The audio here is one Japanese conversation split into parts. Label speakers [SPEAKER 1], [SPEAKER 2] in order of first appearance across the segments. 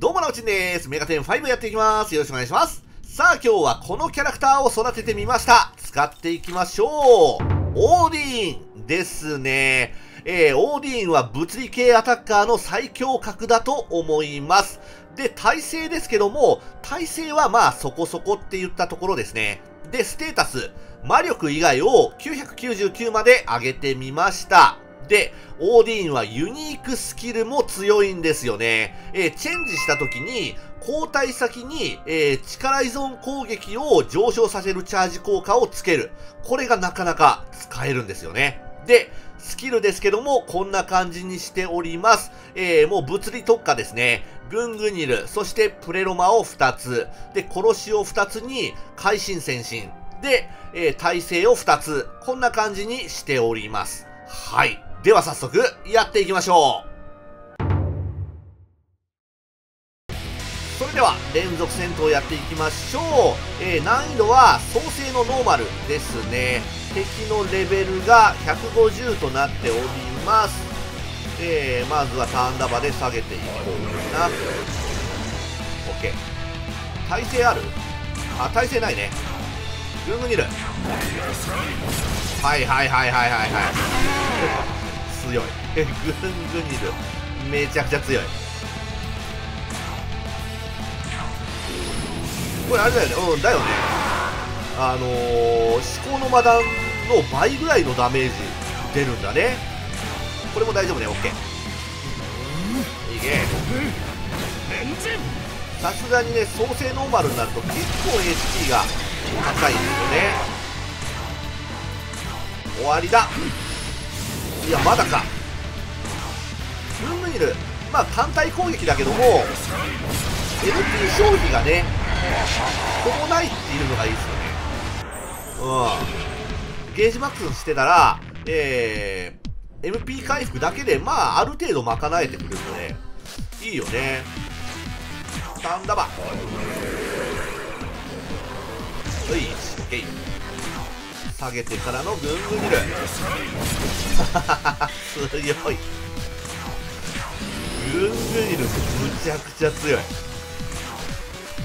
[SPEAKER 1] どうもなおちんです。メガテン5やっていきます。よろしくお願いします。さあ今日はこのキャラクターを育ててみました。使っていきましょう。オーディーンですね。えー、オーディーンは物理系アタッカーの最強格だと思います。で、耐性ですけども、耐性はまあそこそこって言ったところですね。で、ステータス、魔力以外を999まで上げてみました。で、オーディーンはユニークスキルも強いんですよね。えー、チェンジした時に、交代先に、えー、力依存攻撃を上昇させるチャージ効果をつける。これがなかなか使えるんですよね。で、スキルですけども、こんな感じにしております。えー、もう物理特化ですね。グングニル、そしてプレロマを2つ。で、殺しを2つに、会心先進。で、えー、耐性を2つ。こんな感じにしております。はい。では早速やっていきましょう。それでは連続戦闘やっていきましょう、えー、難易度は創生のノーマルですね。敵のレベルが150となっております、えー、まずはターンダバで下げていこうかな。OK 耐性ある？あ耐性ないね。グングニルはいはいはいはいはいはい。強い。グングニル。めちゃくちゃ強い。これあれだよね。うんだよね。あのー、思考の魔弾の倍ぐらいのダメージ出るんだね。これも大丈夫ね。OK いけさすがにね創生ノーマルになると結構 HP が高いんですよね。終わりだ。いやまだか。フンムニルまあ単体攻撃だけども LP 消費がねほぼないっていうのがいいですよね。うん。ゲージマックスしてたらえー、MP 回復だけでまあある程度賄えてくれるのでいいよね。タンダバはい OK 下げてからのグングニル強い。グングニルむちゃくちゃ強い。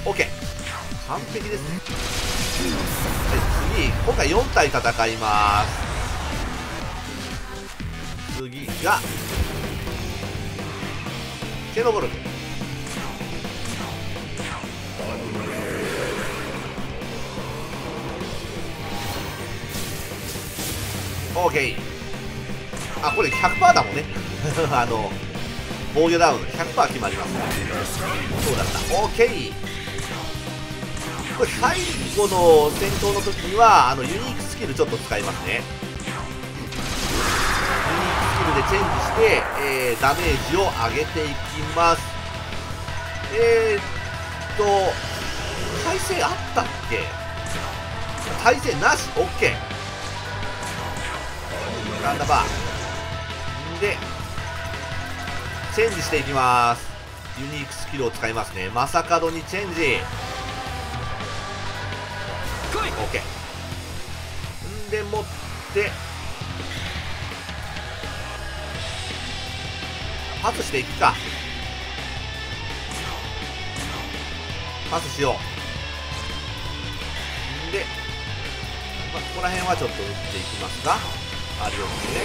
[SPEAKER 1] OK 完璧ですね。はい次今回4体戦います。次がケノボルグ OK あこれ100%だもんね。あの防御ダウン100%決まりますそうだった。OK これ最後の戦闘の時にはあのユニークスキルちょっと使いますね。ユニークスキルでチェンジして、えー、ダメージを上げていきます。えー、っと耐性あったっけ？耐性なし。OK ランダバー。でチェンジしていきます。ユニークスキルを使いますね。まさかどにチェンジ。OK んでもって。パスしていくか。パスしよう。んで、まあ、ここら辺はちょっと打っていきますか。あるようね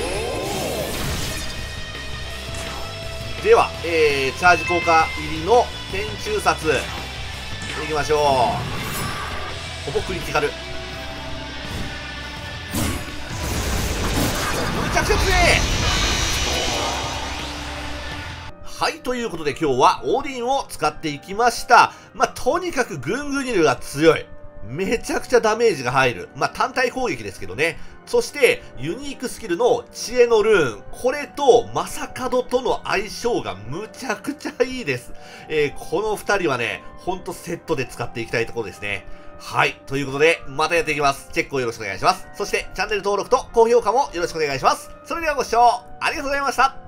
[SPEAKER 1] では、えー、チャージ効果入りの天中殺いきましょう。ほぼクリティカル。むちゃくちゃ強いはい、ということで今日はオーディンを使っていきました。まあ、とにかくグングニルが強い。めちゃくちゃダメージが入る。まあ、単体攻撃ですけどね。そして、ユニークスキルの知恵のルーン。これと、マサカドとの相性がむちゃくちゃいいです。えー、この二人はね、ほんとセットで使っていきたいところですね。はい。ということで、またやっていきます。チェックをよろしくお願いします。そして、チャンネル登録と高評価もよろしくお願いします。それではご視聴ありがとうございました。